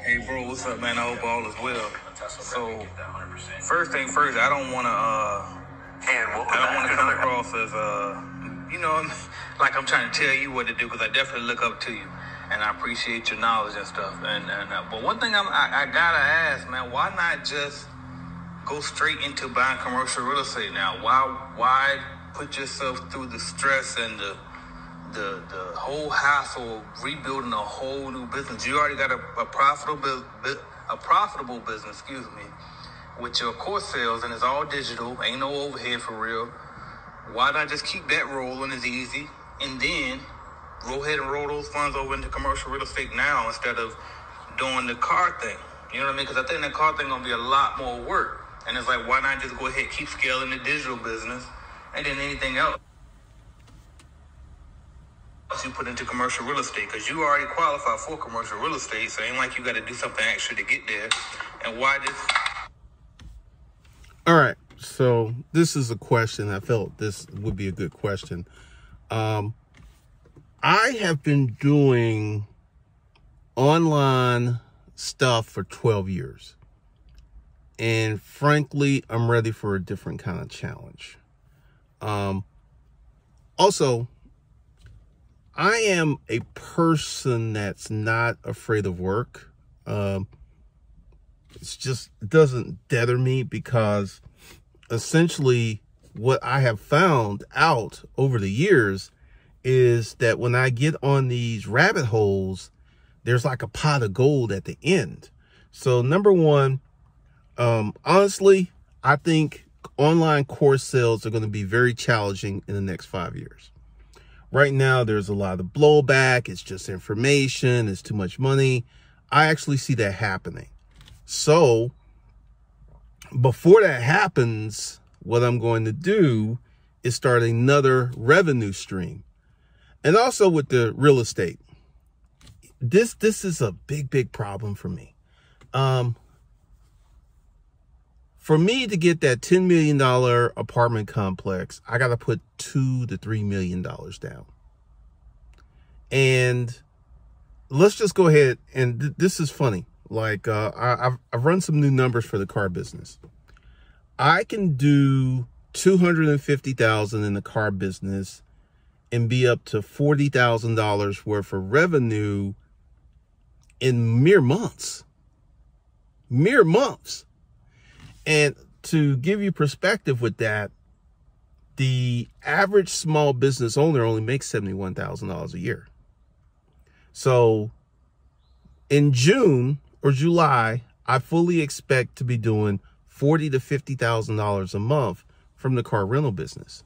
Hey, bro, what's up, man? I hope all is well. So, first thing first, I don't want to, uh, I don't want to come across as, uh, you know, like I'm trying to tell you what to do because I definitely look up to you and I appreciate your knowledge and stuff. And, and uh, but one thing I'm, I, I gotta ask, man, why not just go straight into buying commercial real estate now? Why, why put yourself through the stress and the the the whole hassle of rebuilding a whole new business. You already got a, a profitable a profitable business, excuse me, with your course sales, and it's all digital. Ain't no overhead for real. Why not just keep that rolling? It's easy, and then go ahead and roll those funds over into commercial real estate now instead of doing the car thing. You know what I mean? Because I think the car thing gonna be a lot more work. And it's like, why not just go ahead keep scaling the digital business and then anything else? You put into commercial real estate because you already qualify for commercial real estate. So it ain't like you got to do something extra to get there. And why this? All right. So this is a question. I felt this would be a good question. Um, I have been doing online stuff for 12 years. And frankly, I'm ready for a different kind of challenge. Um, also, I am a person that's not afraid of work. Um, it's just it doesn't tether me because essentially what I have found out over the years is that when I get on these rabbit holes, there's like a pot of gold at the end. So number one, um, honestly, I think online course sales are going to be very challenging in the next five years. Right now, there's a lot of blowback. It's just information. It's too much money. I actually see that happening. So before that happens, what I'm going to do is start another revenue stream. And also with the real estate. This this is a big big problem for me. Um for me to get that $10 million apartment complex, I got to put two to $3 million down. And let's just go ahead. And th this is funny. Like, uh, I, have I've run some new numbers for the car business. I can do 250,000 in the car business and be up to $40,000 worth of revenue in mere months. Mere months. And to give you perspective with that, the average small business owner only makes $71,000 a year. So in June or July, I fully expect to be doing forty to fifty thousand dollars a month from the car rental business.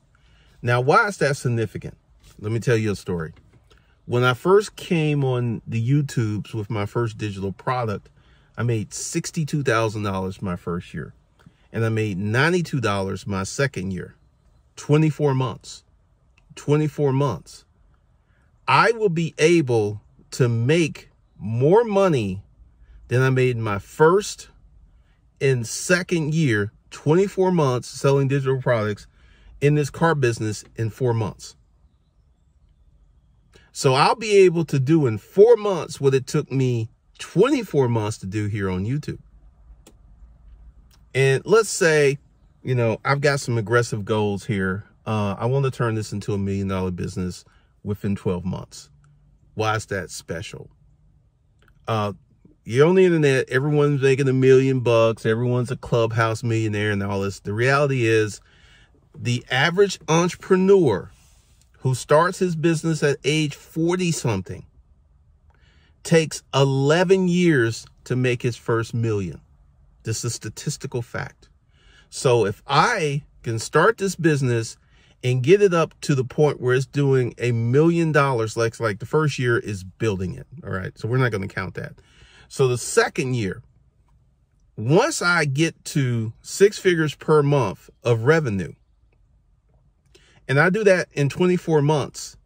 Now, why is that significant? Let me tell you a story. When I first came on the YouTubes with my first digital product, I made $62,000 my first year and I made $92 my second year. 24 months. 24 months. I will be able to make more money than I made in my first and second year, 24 months selling digital products in this car business in four months. So I'll be able to do in four months what it took me 24 months to do here on YouTube. And let's say, you know, I've got some aggressive goals here. Uh, I want to turn this into a million dollar business within 12 months. Why is that special? Uh, you're on the internet, everyone's making a million bucks, everyone's a clubhouse millionaire and all this. The reality is the average entrepreneur who starts his business at age 40 something takes 11 years to make his first million. This is a statistical fact. So if I can start this business and get it up to the point where it's doing a million dollars, like, like the first year is building it. All right. So we're not going to count that. So the second year, once I get to six figures per month of revenue, and I do that in 24 months,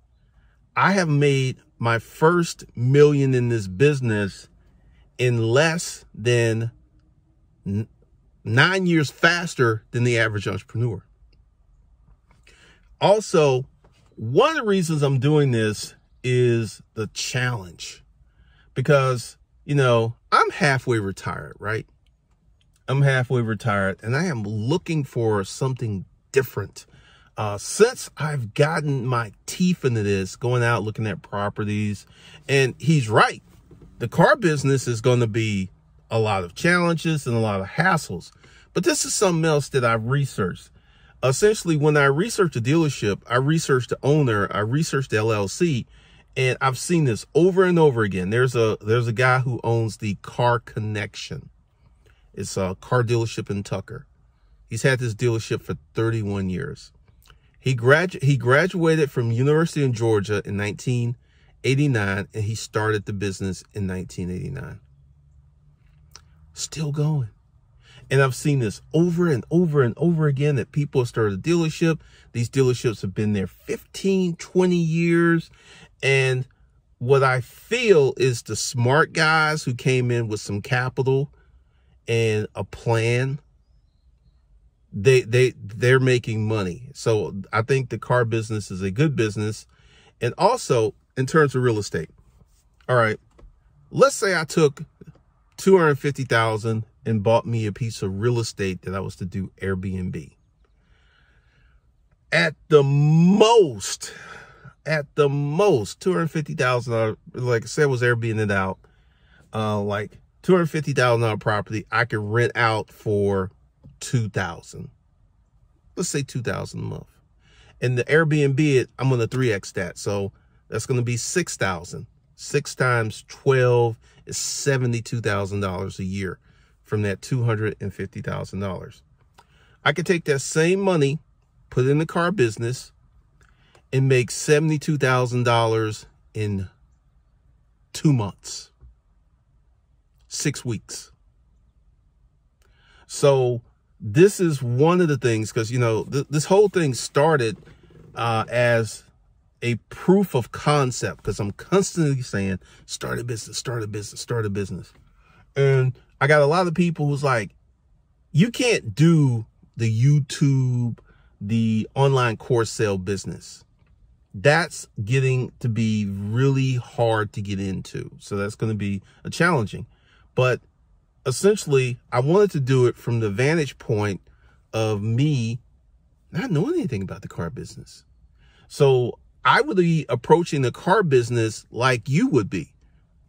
I have made my first million in this business in less than nine years faster than the average entrepreneur. Also, one of the reasons I'm doing this is the challenge because, you know, I'm halfway retired, right? I'm halfway retired and I am looking for something different. Uh, since I've gotten my teeth into this, going out looking at properties, and he's right. The car business is going to be a lot of challenges and a lot of hassles. But this is something else that I've researched. Essentially, when I research a dealership, I research the owner, I research the LLC, and I've seen this over and over again. There's a there's a guy who owns the Car Connection. It's a car dealership in Tucker. He's had this dealership for 31 years. He gradu- he graduated from University in Georgia in 1989 and he started the business in 1989. Still going. And I've seen this over and over and over again that people start a dealership. These dealerships have been there 15, 20 years. And what I feel is the smart guys who came in with some capital and a plan they they they're making money. So I think the car business is a good business. And also in terms of real estate. All right. Let's say I took 250,000 and bought me a piece of real estate that I was to do Airbnb. At the most, at the most, 250,000 like I said was Airbnb it out. Uh like $250,000 property I could rent out for 2000 let's say 2000 a month and the airbnb i'm going to 3x that so that's going to be 6000 6 times 12 is $72000 a year from that $250000 i could take that same money put it in the car business and make $72000 in two months six weeks. So this is one of the things because you know th this whole thing started uh, as a proof of concept because I'm constantly saying start a business, start a business, start a business, and I got a lot of people who's like, you can't do the YouTube, the online course sale business. That's getting to be really hard to get into. So that's going to be a challenging. But essentially, I wanted to do it from the vantage point of me not knowing anything about the car business. So I would be approaching the car business like you would be.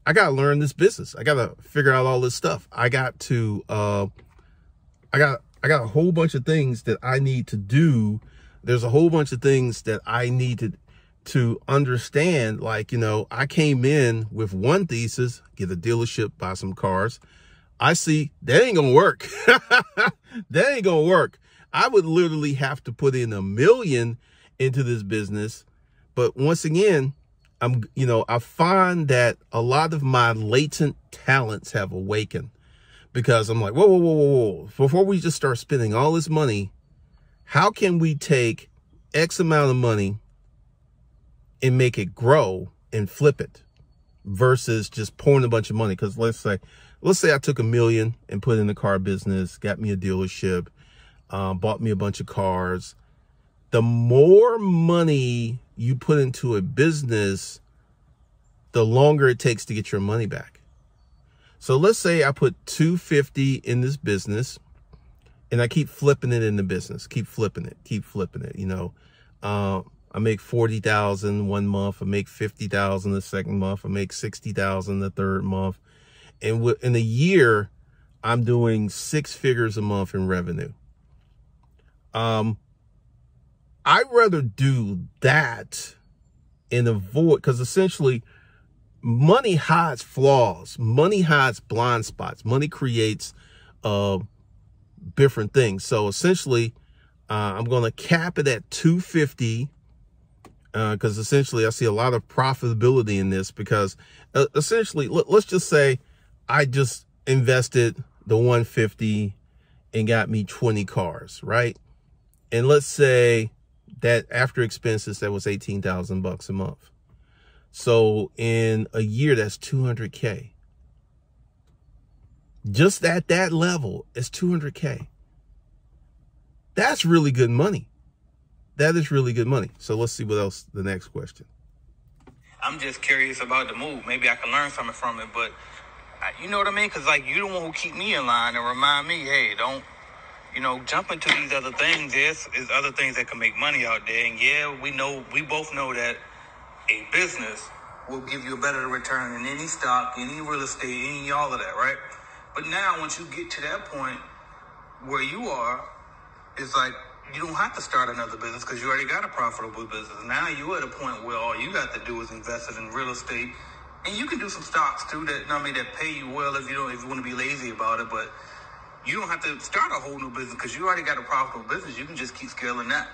I got to learn this business. I got to figure out all this stuff. I got to, uh, I got, I got a whole bunch of things that I need to do. There's a whole bunch of things that I need to, to understand. Like, you know, I came in with one thesis, get a dealership, buy some cars. I see that ain't gonna work. that ain't gonna work. I would literally have to put in a million into this business. But once again, I'm, you know, I find that a lot of my latent talents have awakened because I'm like, whoa, whoa, whoa, whoa, whoa. Before we just start spending all this money, how can we take X amount of money and make it grow and flip it versus just pouring a bunch of money? Because let's say, let's say I took a million and put in the car business, got me a dealership, um, bought me a bunch of cars. The more money you put into a business, the longer it takes to get your money back. So let's say I put 250 in this business and I keep flipping it in the business, keep flipping it, keep flipping it, you know, uh, I make 40,000 one month. I make 50,000 the second month. I make 60,000 the third month and in a year, I'm doing six figures a month in revenue. Um, I'd rather do that and avoid, because essentially money hides flaws. Money hides blind spots. Money creates, uh, different things. So essentially, uh, I'm going to cap it at 250 because uh, essentially I see a lot of profitability in this because uh, essentially, let's just say I just invested the 150 and got me 20 cars, right? And let's say that after expenses, that was 18,000 bucks a month. So in a year, that's 200K. Just at that level, it's 200K. That's really good money. That is really good money. So let's see what else, the next question. I'm just curious about the move. Maybe I can learn something from it, but uh, you know what I mean? Because like you the one who keep me in line and remind me, hey, don't you know, jump into these other things. There's is other things that can make money out there. And yeah, we know, we both know that a business will give you a better return than any stock, any real estate, any all of that, right? But now, once you get to that point where you are, it's like you don't have to start another business because you already got a profitable business. Now you're at a point where all you got to do is invest it in real estate, and you can do some stocks too that I mean that pay you well if you don't if you want to be lazy about it, but you don't have to start a whole new business because you already got a profitable business. You can just keep scaling that.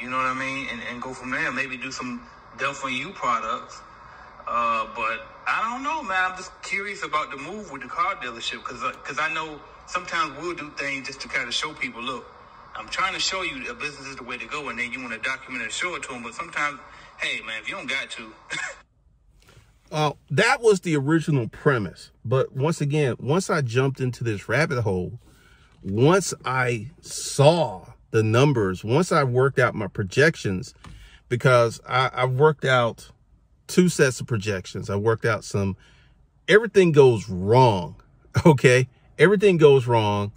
You know what I mean? And, and go from there. Maybe do some for you products. Uh, but I don't know, man. I'm just curious about the move with the car dealership because because uh, I know sometimes we'll do things just to kind of show people, look, I'm trying to show you a business is the way to go, and then you want to document and show it to them. But sometimes, hey, man, if you don't got to. Uh, that was the original premise. But once again, once I jumped into this rabbit hole, once I saw the numbers, once I worked out my projections, because I, I worked out two sets of projections. I worked out some, everything goes wrong. Okay. Everything goes wrong.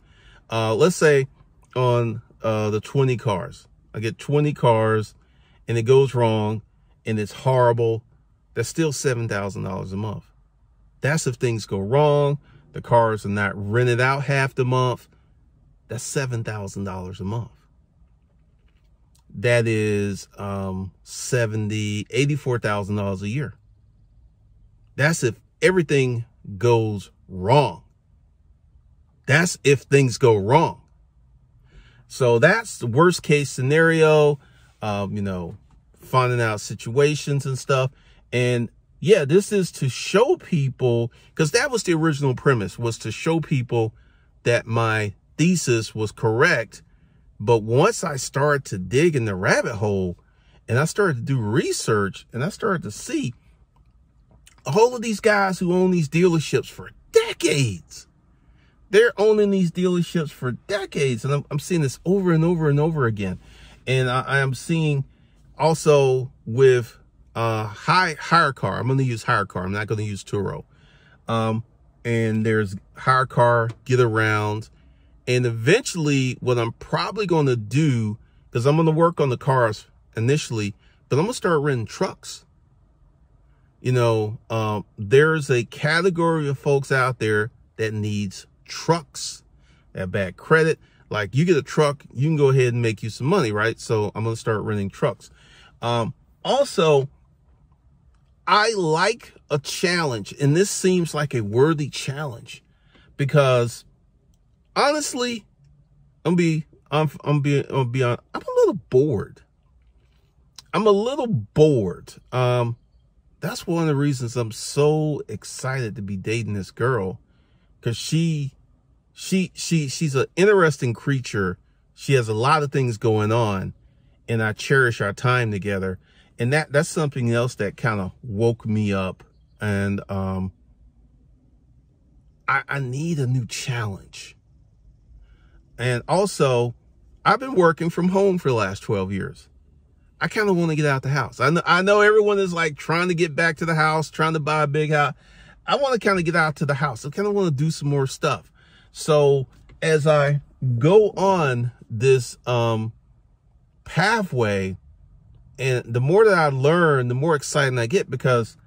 Uh, let's say on uh, the 20 cars, I get 20 cars and it goes wrong and it's horrible that's still $7,000 a month. That's if things go wrong. The cars are not rented out half the month. That's $7,000 a month. That is um, 70, $84,000 a year. That's if everything goes wrong. That's if things go wrong. So that's the worst case scenario, um, you know, finding out situations and stuff. And yeah, this is to show people, because that was the original premise, was to show people that my thesis was correct. But once I started to dig in the rabbit hole and I started to do research and I started to see a whole of these guys who own these dealerships for decades. They're owning these dealerships for decades. And I'm, I'm seeing this over and over and over again. And I, I am seeing also with uh, high HyreCar. I'm going to use HyreCar. I'm not going to use Turo. Um, and there's HyreCar, get around. And eventually what I'm probably going to do, because I'm going to work on the cars initially, but I'm going to start renting trucks. You know, um, there's a category of folks out there that needs trucks, that bad credit. Like you get a truck, you can go ahead and make you some money, right? So I'm going to start renting trucks. Um, also, I like a challenge, and this seems like a worthy challenge because honestly, I'm be I'm I'm be I'm be I'm a little bored. I'm a little bored. Um, that's one of the reasons I'm so excited to be dating this girl, because she she she she's an interesting creature. She has a lot of things going on, and I cherish our time together and that that's something else that kind of woke me up. And um I, I need a new challenge. And also i've been working from home for the last 12 years. I kind of want to get out the house. I know, I know everyone is like trying to get back to the house trying to buy a big house i want to kind of get out to the house. I kind of want to do some more stuff. So as i go on this um pathway and the more that I learn, the more exciting I get because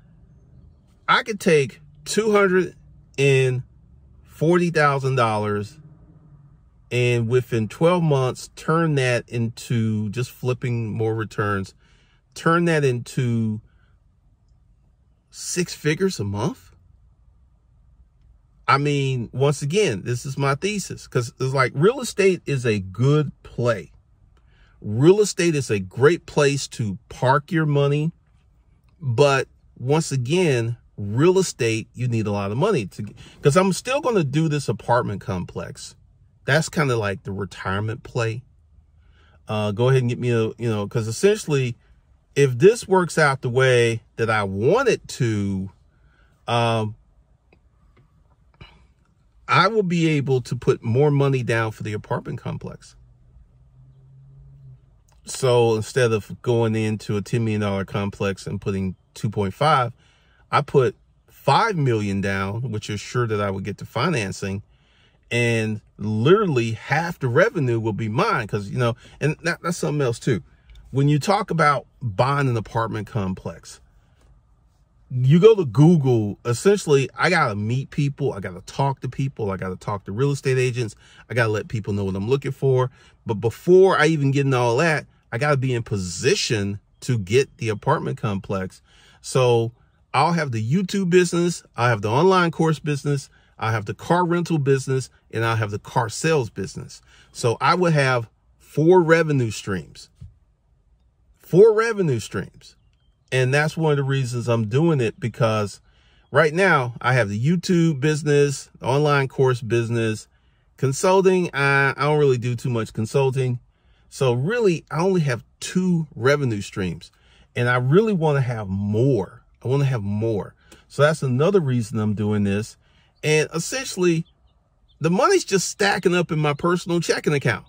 I could take $240,000 and within 12 months, turn that into just flipping more returns, turn that into six figures a month. I mean, once again, this is my thesis because it's like real estate is a good play. Real estate is a great place to park your money. But once again, real estate, you need a lot of money to, because I'm still going to do this apartment complex. That's kind of like the retirement play. Uh, go ahead and get me a, you know, because essentially, if this works out the way that I want it to, um, I will be able to put more money down for the apartment complex. So instead of going into a $10 million complex and putting 2.5, I put 5 million down, which is sure that I would get the financing and literally half the revenue will be mine because you know and that, that's something else too. When you talk about buying an apartment complex you go to google essentially i gotta meet people i gotta talk to people i gotta talk to real estate agents i gotta let people know what i'm looking for. But before i even get into all that i gotta be in position to get the apartment complex so i'll have the youtube business i have the online course business I have the car rental business and I have the car sales business. So I would have four revenue streams, four revenue streams. And that's one of the reasons I'm doing it because right now I have the YouTube business, online course business, consulting. I, I don't really do too much consulting. So really I only have two revenue streams and I really want to have more. I want to have more. So that's another reason I'm doing this and essentially, the money's just stacking up in my personal checking account.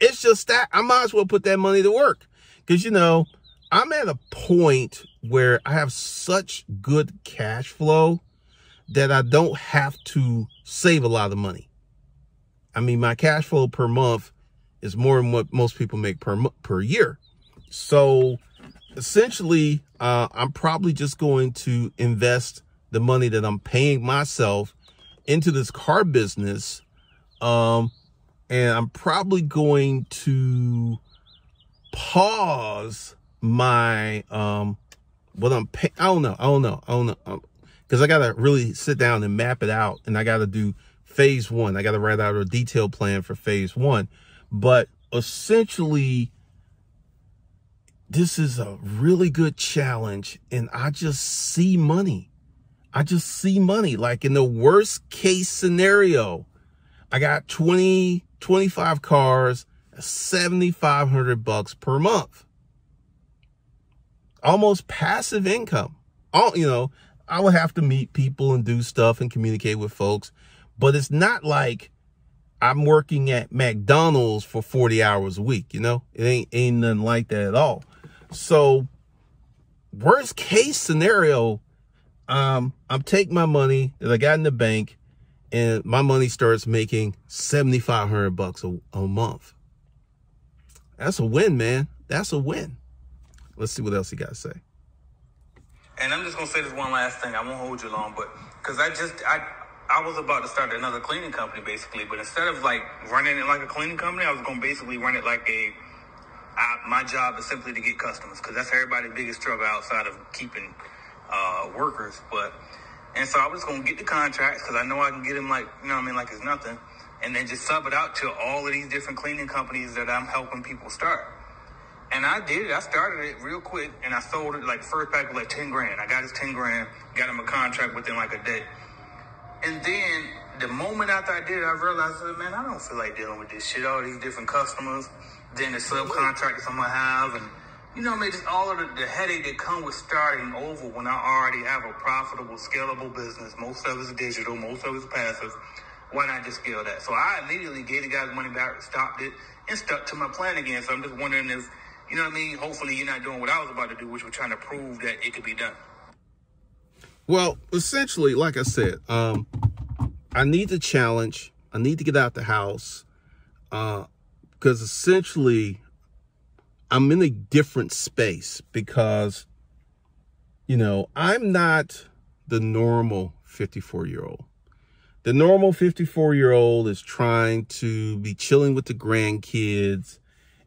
It's just that I might as well put that money to work. Because, you know, I'm at a point where I have such good cash flow that I don't have to save a lot of money. I mean, my cash flow per month is more than what most people make per per year. So essentially, uh, I'm probably just going to invest the money that I'm paying myself into this car business. Um, and I'm probably going to pause my, um, what I'm paying. I don't know. I don't know. I don't know. Um, Cause I got to really sit down and map it out and I got to do phase one. I got to write out a detailed plan for phase one. But essentially, this is a really good challenge and I just see money. I just see money. Like in the worst case scenario, I got 20, 25 cars, 7,500 bucks per month. Almost passive income. All, you know, I would have to meet people and do stuff and communicate with folks, but it's not like I'm working at McDonald's for 40 hours a week, you know? It ain't ain't nothing like that at all. So worst case scenario, um, I'm taking my money that I got in the bank and my money starts making 7,500 bucks a, a month. That's a win, man. That's a win. Let's see what else you got to say. And I'm just gonna say this one last thing. I won't hold you long, but because I just I I was about to start another cleaning company basically, but instead of like running it like a cleaning company, I was gonna basically run it like a. I, my job is simply to get customers because that's everybody's biggest struggle outside of keeping uh, workers. But and so I was gonna get the contracts because I know I can get them like you know what I mean like it's nothing, and then just sub it out to all of these different cleaning companies that I'm helping people start. And I did it. I started it real quick, and I sold it like first pack was like ten grand. I got his ten grand, got him a contract within like a day. And then the moment after I did it, I realized, man, I don't feel like dealing with this shit. All these different customers, then the subcontractors I'm gonna have, and you know, I mean, just all of the, the headache that come with starting over when I already have a profitable, scalable business. Most of it's digital, most of it's passive. Why not just scale that? So I immediately gave the guys money back, stopped it, and stuck to my plan again. So I'm just wondering if, you know what I mean? Hopefully you're not doing what I was about to do, which was trying to prove that it could be done. Well, essentially, like I said, um, I need the challenge. I need to get out the house. Uh, because essentially I'm in a different space because, you know, I'm not the normal 54 year old. The normal 54 year old is trying to be chilling with the grandkids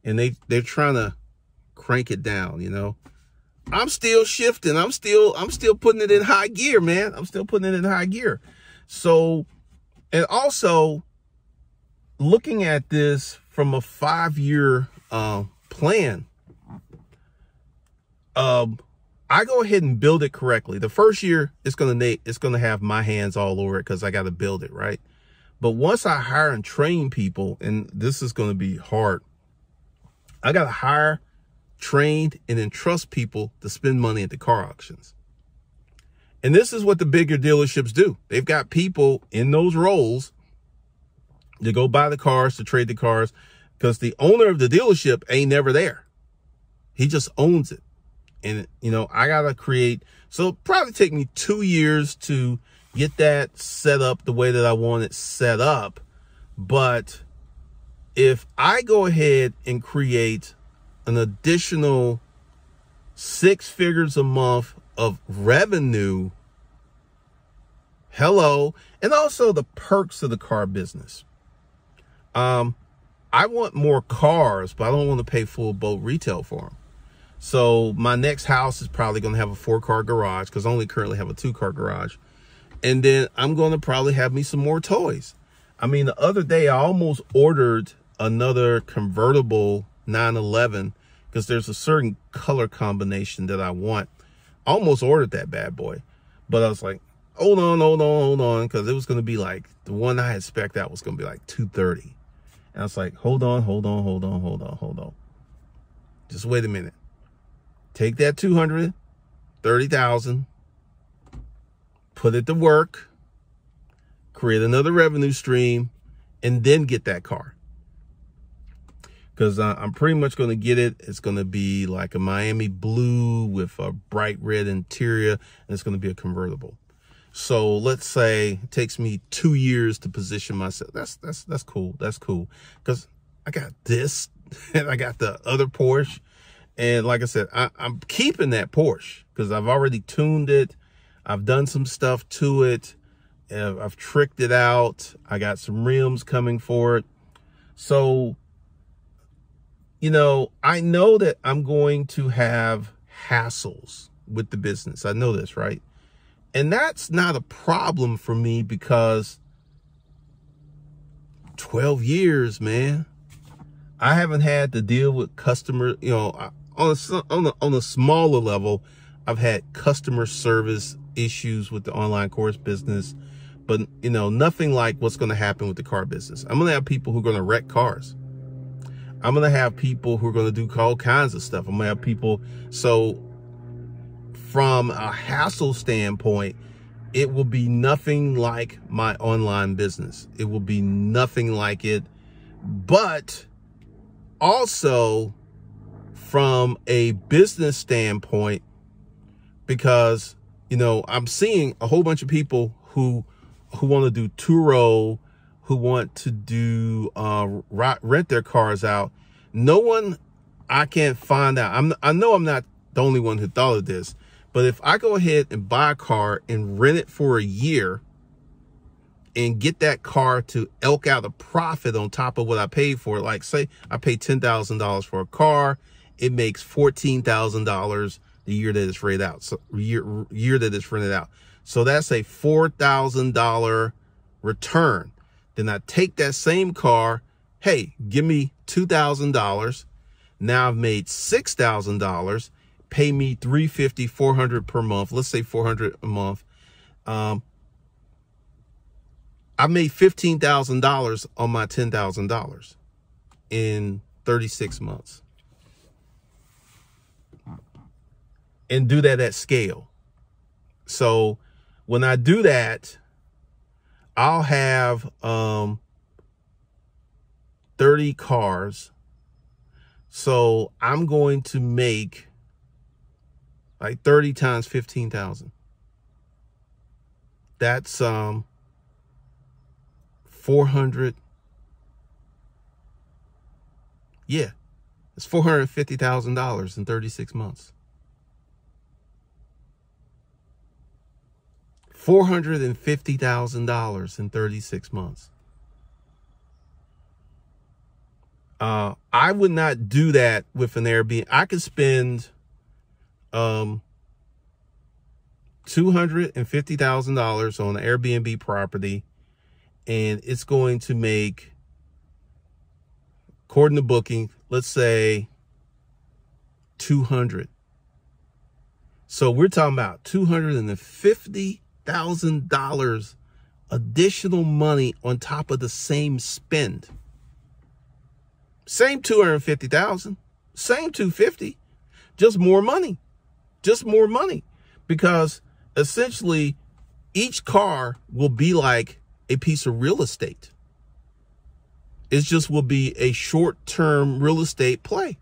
and they, they're trying to crank it down, you know. I'm still shifting. I'm still, I'm still putting it in high gear, man. I'm still putting it in high gear. So, and also looking at this from a five year, uh, plan, um, I go ahead and build it correctly. The first year, it's gonna it's gonna have my hands all over it because I got to build it right. But once I hire and train people, and this is gonna be hard, I gotta hire, train, and entrust people to spend money at the car auctions. And this is what the bigger dealerships do. They've got people in those roles to go buy the cars, to trade the cars, because the owner of the dealership ain't never there. He just owns it. And, you know, I got to create, so probably take me two years to get that set up the way that I want it set up. But if I go ahead and create an additional six figures a month of revenue, hello, and also the perks of the car business. Um, I want more cars, but I don't want to pay full boat retail for them. So my next house is probably going to have a four car garage because I only currently have a two car garage. And then I'm going to probably have me some more toys. I mean, the other day I almost ordered another convertible 911 because there's a certain color combination that I want. I almost ordered that bad boy, but I was like, hold on, hold on, hold on, because it was going to be like the one I had spec out was going to be like 230. And I was like, hold on, hold on, hold on, hold on, hold on. Just wait a minute. Take that 230,000, put it to work, create another revenue stream, and then get that car. Because uh, I'm pretty much going to get it. It's going to be like a Miami blue with a bright red interior, and it's going to be a convertible. So let's say it takes me two years to position myself. That's that's that's cool. That's cool. Because I got this and I got the other Porsche. And like I said, I, I'm keeping that Porsche because I've already tuned it. I've done some stuff to it. I've tricked it out. I got some rims coming for it. So, you know, I know that I'm going to have hassles with the business. I know this, right? And that's not a problem for me because 12 years, man. I haven't had to deal with customer, you know, on a, on a, on a smaller level, I've had customer service issues with the online course business, but you know, nothing like what's going to happen with the car business. I'm going to have people who are going to wreck cars. I'm going to have people who are going to do all kinds of stuff. I'm going to have people. So from a hassle standpoint, it will be nothing like my online business. It will be nothing like it. But also from a business standpoint, because, you know, I'm seeing a whole bunch of people who, who want to do Turo, who want to do, uh, rent their cars out. No one I can't find out. I'm, I know I'm not the only one who thought of this but if I go ahead and buy a car and rent it for a year and get that car to elk out a profit on top of what I paid for it, like say I paid $10,000 for a car, it makes $14,000 the year that it's rented out. So year, year that it's rented out. So that's a $4,000 return. Then I take that same car. Hey, give me $2,000. Now I've made $6,000 pay me 350 400 per month let's say 400 a month um i made $15000 on my $10000 in 36 months and do that at scale so when i do that i'll have um 30 cars so i'm going to make like 30 times 15,000. That's um 400 Yeah. It's $450,000 in 36 months. $450,000 in 36 months. Uh, I would not do that with an Airbnb. I could spend um $250,000 on an Airbnb property and it's going to make according to booking, let's say 200. So we're talking about $250,000 additional money on top of the same spend. Same 250,000, same 250, just more money just more money because essentially each car will be like a piece of real estate. It just will be a short term real estate play.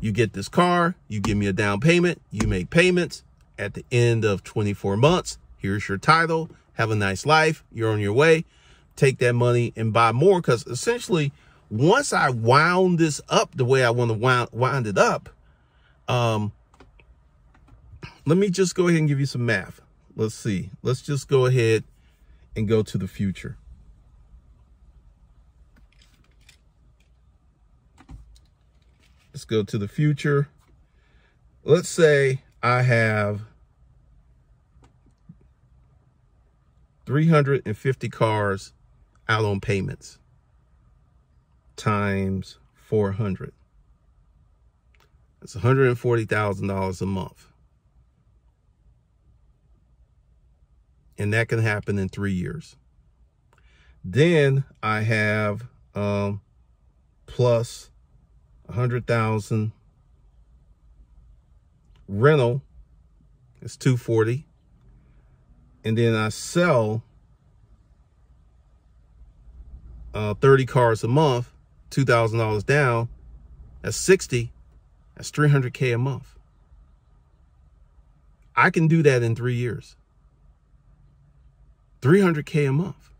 You get this car, you give me a down payment, you make payments. At the end of 24 months, here's your title. Have a nice life. You're on your way. Take that money and buy more because essentially, once I wound this up the way I want to wind, wind it up, um, let me just go ahead and give you some math. Let's see. Let's just go ahead and go to the future. Let's go to the future. Let's say I have 350 cars out on payments times 400. That's $140,000 a month. And that can happen in three years. Then I have um, plus 100,000 rental is 240 and then I sell uh, 30 cars a month, $2,000 down, that's 60, that's 300K a month. I can do that in three years. 300K a month.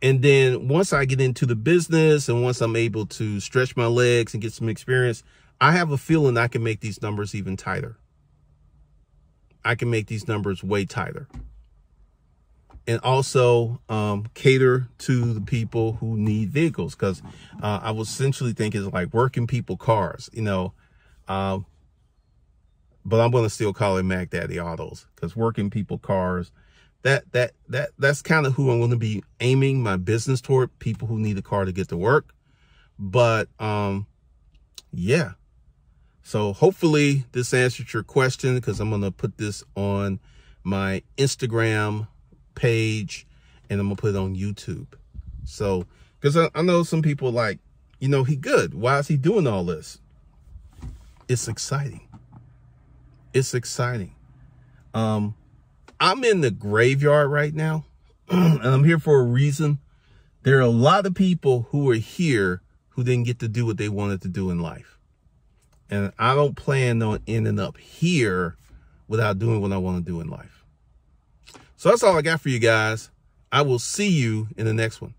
And then once I get into the business and once I'm able to stretch my legs and get some experience, I have a feeling I can make these numbers even tighter. I can make these numbers way tighter. And also um, cater to the people who need vehicles because uh, I was essentially thinking it's like working people cars, you know. Um, but I'm going to still call it Mac Daddy Autos because working people cars – that that that that's kind of who I'm going to be aiming my business toward people who need a car to get to work. But um yeah. So hopefully this answered your question because I'm going to put this on my Instagram page and I'm going to put it on YouTube. So because I, I know some people like, you know, he good. Why is he doing all this? It's exciting. It's exciting. Um, I'm in the graveyard right now, and I'm here for a reason. There are a lot of people who are here who didn't get to do what they wanted to do in life. And I don't plan on ending up here without doing what I want to do in life. So that's all I got for you guys. I will see you in the next one.